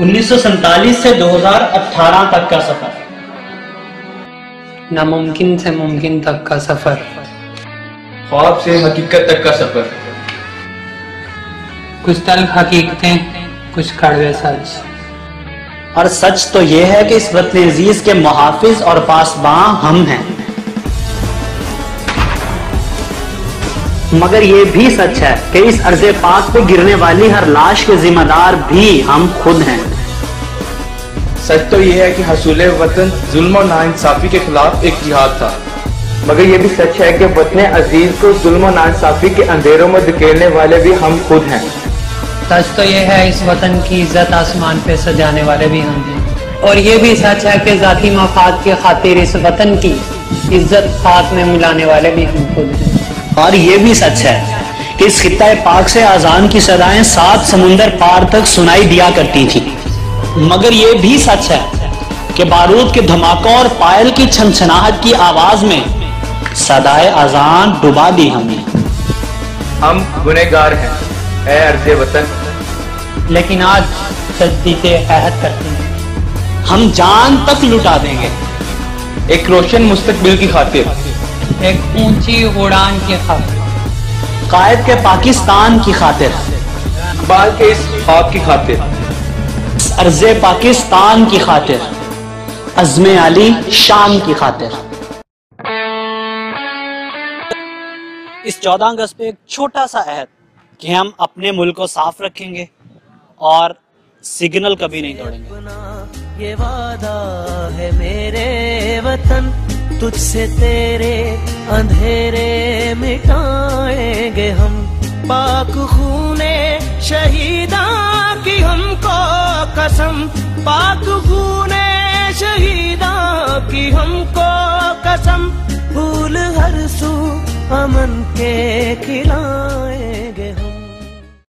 انیس سو سے دو ہزار اٹھارہ تک کا سفر۔ ناممکن سے ممکن تک کا سفر۔ خواب سے حقیقت تک کا سفر۔ کچھ تلخ حقیقتیں کچھ کڑوے سچ۔ اور سچ تو یہ ہے کہ اس وطن عزیز کے محافظ اور پاسباں ہم ہیں۔ مگر یہ بھی سچ ہے کہ اس عرض پاک پہ گرنے والی ہر لاش کے ذمہ دار بھی ہم خود ہیں۔ سچ تو یہ ہے کہ حصول وطن ظلم و ناانصافی کے خلاف ایک جہاد تھا۔ مگر یہ بھی سچ ہے کہ وطن عزیز کو ظلم و ناانصافی کے اندھیروں میں دکیلنے والے بھی ہم خود ہیں۔ سچ تو یہ ہے اس وطن کی عزت آسمان پہ سجانے والے بھی ہم ہیں۔ اور یہ بھی سچ ہے کہ ذاتی مفاد کی خاطر اس وطن کی عزت خاک میں ملانے والے بھی ہم خود ہیں۔ اور یہ بھی سچ ہے کہ اس خطہ پاک سے آزان کی صدائیں سات سمندر پار تک سنائی دیا کرتی تھی مگر یہ بھی سچ ہے کہ بارود کے دھماکوں اور پائل کی چھنچھناہٹ کی آواز میں صدائے آزان ڈبا دی ہم نے۔ ہم گنہگار ہیں اے ارض وطن۔ لیکن آج تجدید عہد کرتے ہیں۔ ہم جان تک لٹا دیں گے۔ ایک روشن مستقبل کی خاطر۔ ایک اونچی اڑان کی خبر قائد کے پاکستان کی خاطر۔ بال کے اس خواب کی خاطر۔ اس عرض پاکستان کی خاطر۔ عزم علی شام کی خاطر۔ اس چودہ اگست پہ ایک چھوٹا سا عہد کہ ہم اپنے ملک کو صاف رکھیں گے اور سگنل کبھی نہیں توڑیں گے۔ یہ وعدہ ہے میرے وطن۔ تجھ سے تیرے اندھیرے مٹائیں گے ہم۔ پاک خونے شہیداں کی ہم کو قسم۔ پاک خونے شہیداں کی ہم کو قسم۔ پھول ہر سو امن کے کھلائیں گے ہم۔